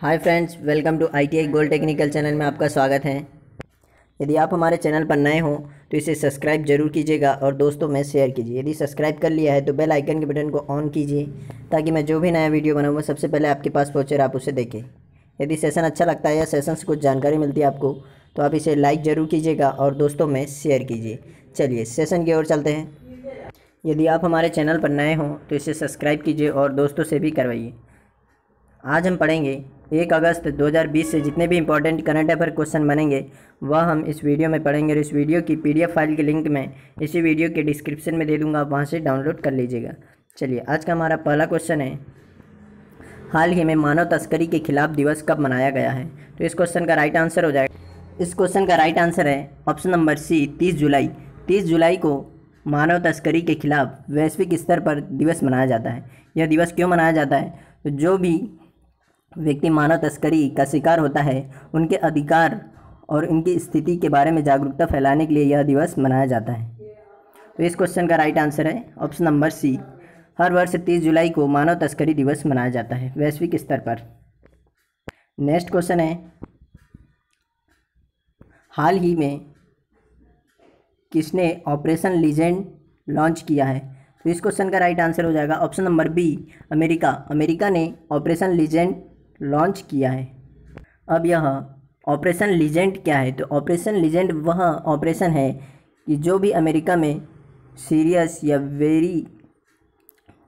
Hi friends, welcome to I T I gold technical channel में आपका स्वागत है। यदि आप हमारे चैनल पर नए हो तो इसे सब्सक्राइब ज़रूर कीजिएगा और दोस्तों, में शेयर कीजिए। यदि सब्सक्राइब कर लिया है तो बेल आइकन के बटन को ऑन कीजिए, ताकि मैं जो भी नया वीडियो बनाऊँ, वो सबसे पहले आपके पास पहुँचे और आप उसे देखें। यदि सेशन अच्छा लगता है या सेशन से कुछ जानकारी मिलती है आपको तो आप इसे लाइक ज़रूर कीजिएगा और दोस्तों, में शेयर कीजिए। चलिए सेशन की ओर चलते हैं। यदि आप हमारे चैनल पर नए हों तो इसे सब्सक्राइब कीजिए और दोस्तों से भी करवाइए। आज हम पढ़ेंगे, एक अगस्त 2020 से जितने भी इंपॉर्टेंट करंट अफेयर क्वेश्चन बनेंगे, वह हम इस वीडियो में पढ़ेंगे और इस वीडियो की पीडीएफ फ़ाइल के लिंक मैं इसी वीडियो के डिस्क्रिप्शन में दे दूँगा आप वहाँ से डाउनलोड कर लीजिएगा। चलिए, आज का हमारा पहला क्वेश्चन है, हाल ही में मानव तस्करी के खिलाफ दिवस कब मनाया गया है? तो इस क्वेश्चन का राइट आंसर हो जाएगा। इस क्वेश्चन का राइट आंसर है ऑप्शन नंबर सी तीस जुलाई। तीस जुलाई को मानव तस्करी के खिलाफ वैश्विक स्तर पर दिवस मनाया जाता है। यह दिवस क्यों मनाया जाता है? तो जो भी व्यक्ति मानव तस्करी का शिकार होता है। उनके अधिकार और उनकी स्थिति के बारे में जागरूकता फैलाने के लिए यह दिवस मनाया जाता है। तो इस क्वेश्चन का राइट आंसर है ऑप्शन नंबर सी हर वर्ष तीस जुलाई को मानव तस्करी दिवस मनाया जाता है, वैश्विक स्तर पर। नेक्स्ट क्वेश्चन है। हाल ही में किसने ऑपरेशन लीजेंड लॉन्च किया है? तो इस क्वेश्चन का राइट आंसर हो जाएगा option number B America. America ने ऑपरेशन लीजेंड लॉन्च किया है। अब यह, ऑपरेशन लीजेंड क्या है? तो ऑपरेशन लीजेंड वह ऑपरेशन है कि जो भी अमेरिका में सीरियस या वेरी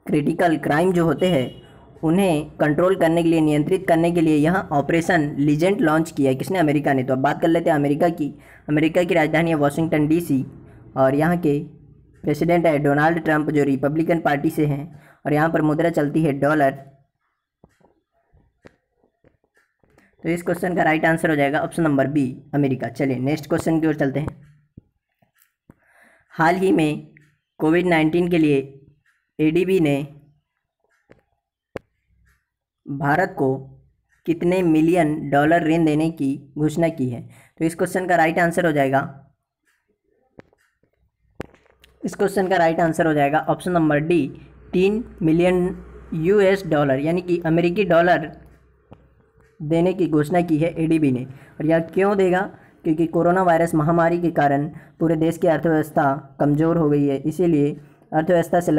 क्रिटिकल क्राइम जो होते हैं, उन्हें कंट्रोल करने के लिए, नियंत्रित करने के लिए यह ऑपरेशन लीजेंड लॉन्च किया है। किसने? अमेरिका ने। तो अब बात कर लेते हैं अमेरिका की। अमेरिका की राजधानी है वॉशिंगटन डीसी और यहाँ के प्रेसिडेंट है डोनाल्ड ट्रंप, जो रिपब्लिकन पार्टी से हैं। और यहाँ पर मुद्रा चलती है डॉलर। तो इस क्वेश्चन का राइट आंसर हो जाएगा ऑप्शन नंबर बी अमेरिका। चलिए नेक्स्ट क्वेश्चन की ओर चलते हैं। हाल ही में कोविड नाइन्टीन के लिए एडीबी ने भारत को कितने मिलियन डॉलर ऋण देने की घोषणा की है? तो इस क्वेश्चन का राइट आंसर हो जाएगा। इस क्वेश्चन का राइट आंसर हो जाएगा ऑप्शन नंबर डी तीन मिलियन यूएस डॉलर यानी कि अमेरिकी डॉलर देने की घोषणा की है एडीबी ने। और यह क्यों देगा? क्योंकि कोरोना वायरस महामारी के कारण पूरे देश की अर्थव्यवस्था कमज़ोर हो गई है। इसीलिए अर्थव्यवस्था से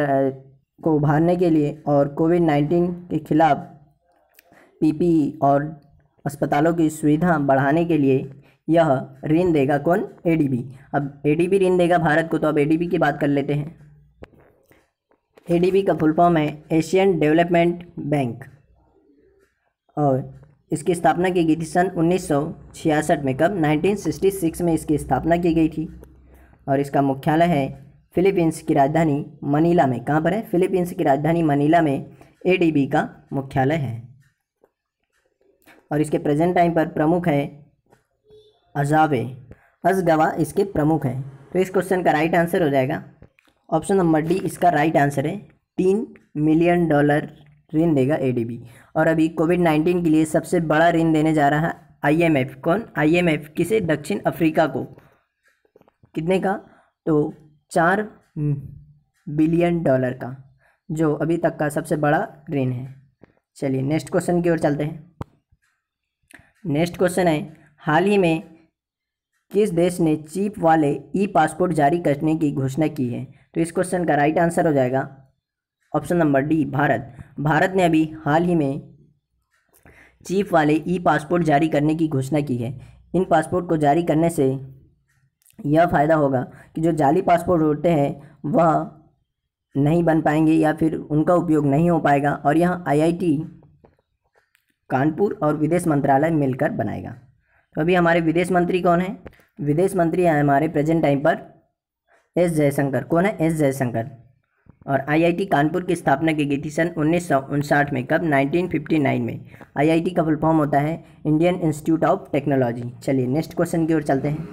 को उभारने के लिए और कोविड नाइन्टीन के खिलाफ पीपीई और अस्पतालों की सुविधा बढ़ाने के लिए यह ऋण देगा कौन? एडीबी अब एडीबी ऋण देगा भारत को तो अब एडीबी की बात कर लेते हैं। एडीबी का फुल फॉर्म है एशियन डेवलपमेंट बैंक। और इसकी स्थापना की गई थी सन 1966 में, कब? 1966 में इसकी स्थापना की गई थी। और इसका मुख्यालय है फिलीपींस की राजधानी मनीला में। कहाँ पर है? फिलीपींस की राजधानी मनीला में एडीबी का मुख्यालय है। और इसके प्रेजेंट टाइम पर प्रमुख है अजावे। अजगवा इसके प्रमुख हैं। तो इस क्वेश्चन का राइट आंसर हो जाएगा। ऑप्शन नंबर डी इसका राइट आंसर है, तीन मिलियन डॉलर। ऋण देगा एडीबी और अभी कोविड नाइन्टीन के लिए सबसे बड़ा ऋण देने जा रहा है आईएमएफ कौन? आईएमएफ किसे? दक्षिण अफ्रीका को। कितने का? तो चार बिलियन डॉलर का, जो अभी तक का सबसे बड़ा ऋण है। चलिए नेक्स्ट क्वेश्चन की ओर चलते हैं। नेक्स्ट क्वेश्चन है, हाल ही में किस देश ने चीप वाले ई पासपोर्ट जारी करने की घोषणा की है? तो इस क्वेश्चन का राइट आंसर हो जाएगा option number D, Bharat. Bharat ने अभी हाल ही में चीप वाले ई पासपोर्ट जारी करने की घोषणा की है। इन पासपोर्ट को जारी करने से यह फ़ायदा होगा कि जो जाली पासपोर्ट होते हैं, वह नहीं बन पाएँगे या फिर उनका उपयोग नहीं हो पाएगा और यह आईआईटी कानपुर और विदेश मंत्रालय मिलकर बनाएगा। तो अभी हमारे विदेश मंत्री कौन है? विदेश मंत्री हैं हमारे प्रेजेंट टाइम पर एस जयशंकर। कौन है? एस जयशंकर। और आईआईटी कानपुर की स्थापना की गई थी सन उन्नीस में, कब? 1959 में। आईआईटी का फुल फॉर्म होता है इंडियन इंस्टीट्यूट ऑफ़ टेक्नोलॉजी। चलिए नेक्स्ट क्वेश्चन की ओर चलते हैं।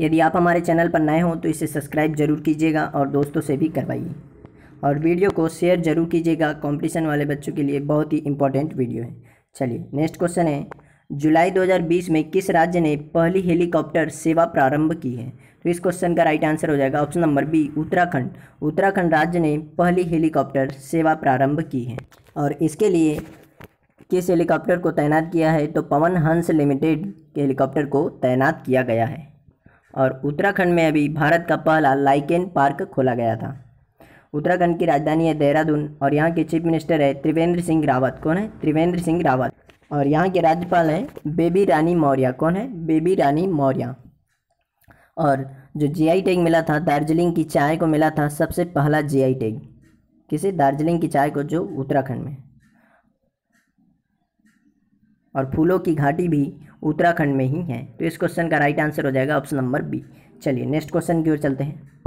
यदि आप हमारे चैनल पर नए हों तो इसे सब्सक्राइब ज़रूर कीजिएगा और दोस्तों से भी करवाइए। और वीडियो को शेयर ज़रूर कीजिएगा। कंपटीशन वाले बच्चों के लिए बहुत ही इंपॉर्टेंट वीडियो है। चलिए नेक्स्ट क्वेश्चन है। जुलाई 2020 में किस राज्य ने पहली हेलीकॉप्टर सेवा प्रारंभ की है? तो इस क्वेश्चन का राइट आंसर हो जाएगा option number B Uttarakhand. Uttarakhand राज्य ने पहली हेलीकॉप्टर सेवा प्रारंभ की है। और इसके लिए किस हेलीकॉप्टर को तैनात किया है? तो पवन हंस लिमिटेड के हेलीकॉप्टर को तैनात किया गया है। और उत्तराखंड में अभी भारत का पहला लाइकेन पार्क खोला गया था। उत्तराखंड की राजधानी है देहरादून और यहाँ के चीफ मिनिस्टर है त्रिवेंद्र सिंह रावत। कौन है? त्रिवेंद्र सिंह रावत। और यहाँ के राज्यपाल हैं बेबी रानी मौर्य। कौन है? बेबी रानी मौर्य। और जो जीआई टैग मिला था, दार्जिलिंग की चाय को मिला था सबसे पहला जीआई टैग किसे? दार्जिलिंग की चाय को, जो उत्तराखंड में। और फूलों की घाटी भी उत्तराखंड में ही है। तो इस क्वेश्चन का राइट आंसर हो जाएगा ऑप्शन नंबर बी चलिए नेक्स्ट क्वेश्चन की ओर चलते हैं।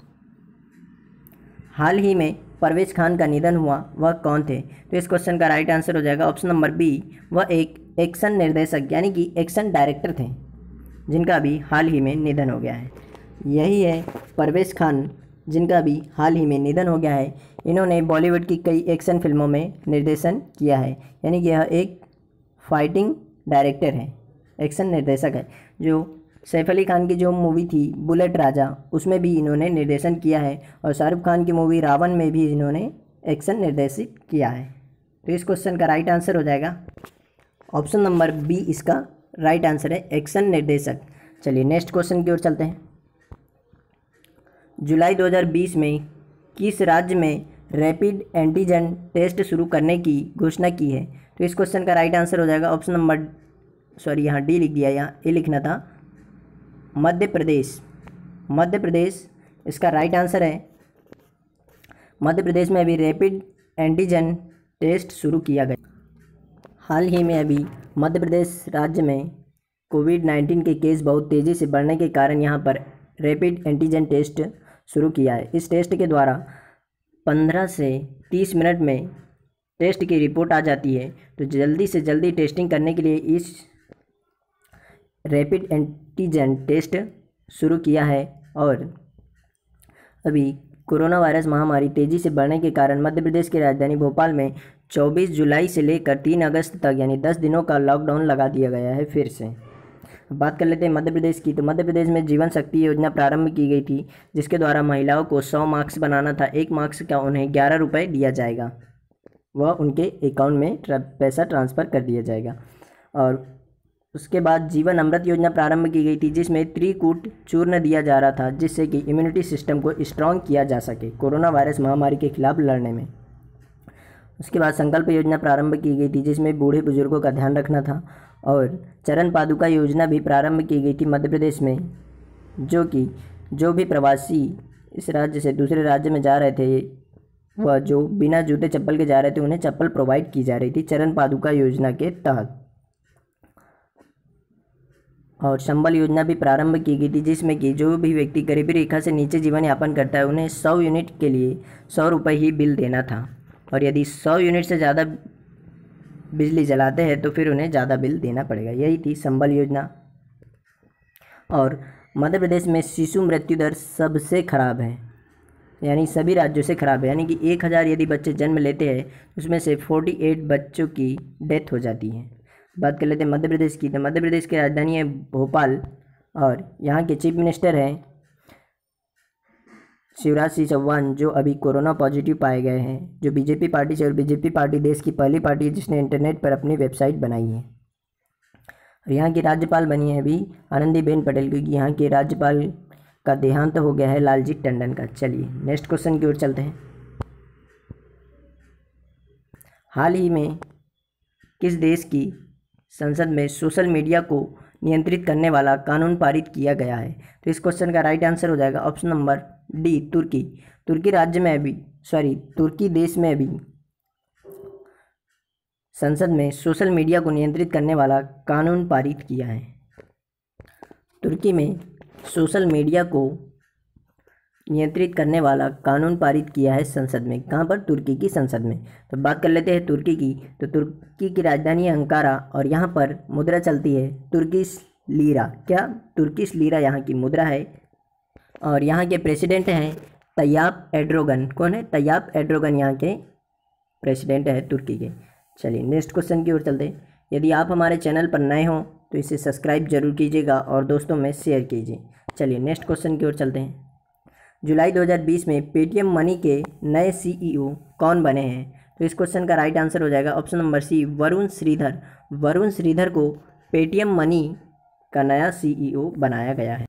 हाल ही में परवेज खान का निधन हुआ, वह कौन थे? तो इस क्वेश्चन का राइट आंसर हो जाएगा ऑप्शन नंबर बी वह एक एक्शन निर्देशक, यानी कि एक्शन डायरेक्टर थे, जिनका भी हाल ही में निधन हो गया है। यही है परवेज खान, जिनका भी हाल ही में निधन हो गया है। इन्होंने बॉलीवुड की कई एक्शन फ़िल्मों में निर्देशन किया है, यानी कि यह एक फाइटिंग डायरेक्टर है एक्शन निर्देशक है, जो सैफ अली खान की जो मूवी थी, बुलेट राजा, उसमें भी इन्होंने निर्देशन किया है और शाहरुख खान की मूवी रावण में भी इन्होंने एक्शन निर्देशित किया है। तो इस क्वेश्चन का राइट आंसर हो जाएगा। ऑप्शन नंबर बी इसका राइट आंसर है, एक्शन निर्देशक। चलिए नेक्स्ट क्वेश्चन की ओर चलते हैं। जुलाई 2020 में किस राज्य में रैपिड एंटीजन टेस्ट शुरू करने की घोषणा की है? तो इस क्वेश्चन का राइट आंसर हो जाएगा। ऑप्शन नंबर सॉरी यहाँ डी लिख दिया, यहाँ ए लिखना था। मध्य प्रदेश। मध्य प्रदेश, इसका राइट आंसर है। मध्य प्रदेश में अभी रैपिड एंटीजन टेस्ट शुरू किया गया। हाल ही में अभी मध्य प्रदेश राज्य में कोविड नाइन्टीन के केस बहुत तेज़ी से बढ़ने के कारण यहाँ पर रैपिड एंटीजन टेस्ट शुरू किया है। इस टेस्ट के द्वारा पंद्रह से तीस मिनट में टेस्ट की रिपोर्ट आ जाती है। तो जल्दी से जल्दी टेस्टिंग करने के लिए इस रैपिड एंटीजन टेस्ट शुरू किया है और अभी कोरोना वायरस महामारी तेज़ी से बढ़ने के कारण मध्य प्रदेश की राजधानी भोपाल में 24 जुलाई से लेकर 3 अगस्त तक, यानी 10 दिनों का लॉकडाउन लगा दिया गया है फिर से। बात कर लेते हैं मध्य प्रदेश की। तो मध्य प्रदेश में जीवन शक्ति योजना प्रारंभ की गई थी, जिसके द्वारा महिलाओं को 100 मार्क्स बनाना था। एक मार्क्स का उन्हें ग्यारह रुपये दिया जाएगा। वह उनके अकाउंट में पैसा ट्रांसफ़र कर दिया जाएगा। और उसके बाद जीवन अमृत योजना प्रारंभ की गई थी, जिसमें त्रिकूट चूर्ण दिया जा रहा था, जिससे कि इम्यूनिटी सिस्टम को स्ट्रॉन्ग किया जा सके कोरोना वायरस महामारी के खिलाफ लड़ने में। उसके बाद संकल्प योजना प्रारंभ की गई थी, जिसमें बूढ़े बुज़ुर्गों का ध्यान रखना था और चरण पादुका योजना भी प्रारंभ की गई थी मध्य प्रदेश में, जो कि जो भी प्रवासी इस राज्य से दूसरे राज्य में जा रहे थे, वह जो बिना जूते चप्पल के जा रहे थे, उन्हें चप्पल प्रोवाइड की जा रही थी चरण पादुका योजना के तहत। और संबल योजना भी प्रारंभ की गई थी, जिसमें कि जो भी व्यक्ति गरीबी रेखा से नीचे जीवन यापन करता है, उन्हें सौ यूनिट के लिए सौ रुपये ही बिल देना था। और यदि सौ यूनिट से ज़्यादा बिजली जलाते हैं तो फिर उन्हें ज़्यादा बिल देना पड़ेगा। यही थी संबल योजना। और मध्य प्रदेश में शिशु मृत्यु दर सबसे खराब है, यानी सभी राज्यों से खराब है। यानी कि एक हज़ार यदि बच्चे जन्म लेते हैं, उसमें से फोर्टी एट बच्चों की डेथ हो जाती है। बात कर लेते हैं मध्य प्रदेश की। तो मध्य प्रदेश की राजधानी है भोपाल और यहाँ के चीफ मिनिस्टर हैं शिवराज सिंह चौहान, जो अभी कोरोना पॉजिटिव पाए गए हैं, जो बीजेपी पार्टी से और बीजेपी पार्टी देश की पहली पार्टी है जिसने इंटरनेट पर अपनी वेबसाइट बनाई है। और यहाँ की राज्यपाल बनी है अभी आनंदीबेन पटेल, क्योंकि यहाँ के राज्यपाल का देहांत तो हो गया है लालजी टंडन का। चलिए, नेक्स्ट क्वेश्चन की ओर चलते हैं। हाल ही में किस देश की संसद में सोशल मीडिया को नियंत्रित करने वाला कानून पारित किया गया है। तो इस क्वेश्चन का राइट आंसर हो जाएगा ऑप्शन नंबर डी तुर्की तुर्की राज्य में भी सॉरी तुर्की देश में भी संसद में सोशल मीडिया को नियंत्रित करने वाला कानून पारित किया है। तुर्की में सोशल मीडिया को नियंत्रित करने वाला कानून पारित किया है संसद में। कहाँ पर? तुर्की की संसद में। तो बात कर लेते हैं तुर्की की। तो तुर्की की राजधानी अंकारा और यहाँ पर मुद्रा चलती है तुर्किश लीरा। क्या तुर्किश लीरा यहाँ की मुद्रा है? और यहाँ के प्रेसिडेंट हैं तैयाब एड्रोगन कौन है? तैयाब एड्रोगन यहाँ के प्रेसिडेंट है तुर्की के। चलिए नेक्स्ट क्वेश्चन की ओर चलते हैं। यदि आप हमारे चैनल पर नए हों तो इसे सब्सक्राइब ज़रूर कीजिएगा और दोस्तों में शेयर कीजिए। चलिए नेक्स्ट क्वेश्चन की ओर चलते हैं। जुलाई 2020 में पेटीएम मनी के नए सीईओ कौन बने हैं? तो इस क्वेश्चन का राइट आंसर हो जाएगा option number C Varun Shridhar Varun Shridhar को पेटीएम मनी का नया सीईओ बनाया गया है।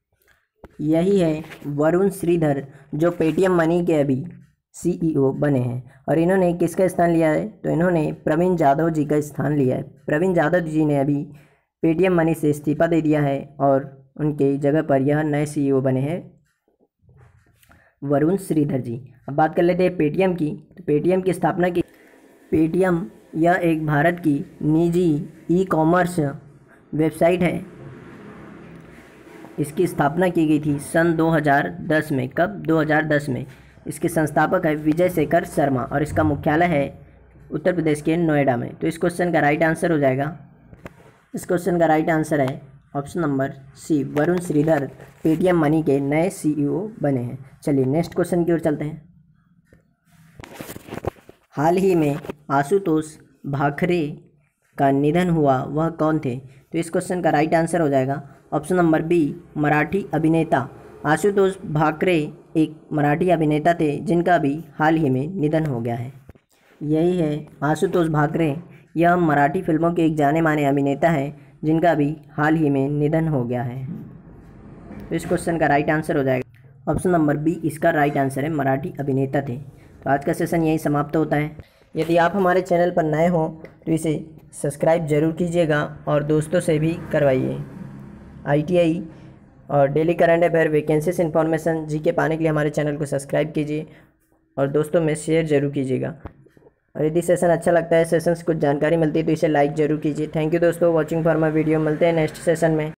यही है वरुण श्रीधर जो पेटीएम मनी के अभी सीईओ बने हैं। और इन्होंने किसका स्थान लिया है? तो इन्होंने प्रवीण जाधव जी का स्थान लिया है। प्रवीण जाधव जी ने अभी पेटीएम मनी से इस्तीफा दे दिया है और उनके जगह पर यह नए सीईओ बने हैं। वरुण श्रीधर जी। अब बात कर लेते हैं पेटीएम की। तो पेटीएम की स्थापना की। पेटीएम यह एक भारत की निजी ई कॉमर्स वेबसाइट है। इसकी स्थापना की गई थी सन 2010 में। कब? 2010 में। इसके संस्थापक है विजय शेखर शर्मा और इसका मुख्यालय है उत्तर प्रदेश के नोएडा में। तो इस क्वेश्चन का राइट आंसर हो जाएगा। इस क्वेश्चन का राइट आंसर है option number C, Varun Shridhar, Paytm money के नए सीईओ बने हैं। चलिए नेक्स्ट क्वेश्चन की ओर चलते हैं। हाल ही में आशुतोष भाखरे का निधन हुआ, वह कौन थे? तो इस क्वेश्चन का राइट आंसर हो जाएगा ऑप्शन नंबर बी, मराठी अभिनेता। आशुतोष भाकरे एक मराठी अभिनेता थे, जिनका भी हाल ही में निधन हो गया है। यही है आशुतोष भाकरे यह मराठी फ़िल्मों के एक जाने माने अभिनेता हैं। जिनका अभी हाल ही में निधन हो गया है। तो इस क्वेश्चन का राइट आंसर हो जाएगा। ऑप्शन नंबर बी इसका राइट आंसर है, मराठी अभिनेता थे। तो आज का सेशन यही समाप्त होता है। यदि आप हमारे चैनल पर नए हों तो इसे सब्सक्राइब ज़रूर कीजिएगा और दोस्तों से भी करवाइए। आईटीआई और daily current affair vacancies information जी के पाने के लिए हमारे चैनल को सब्सक्राइब कीजिए और दोस्तों में शेयर ज़रूर कीजिएगा। और यदि सेशन अच्छा लगता है सेशन से कुछ जानकारी मिलती है तो इसे लाइक ज़रूर कीजिए। थैंक यू दोस्तों वॉचिंग फॉर माई वीडियो मिलते हैं नेक्स्ट सेशन में।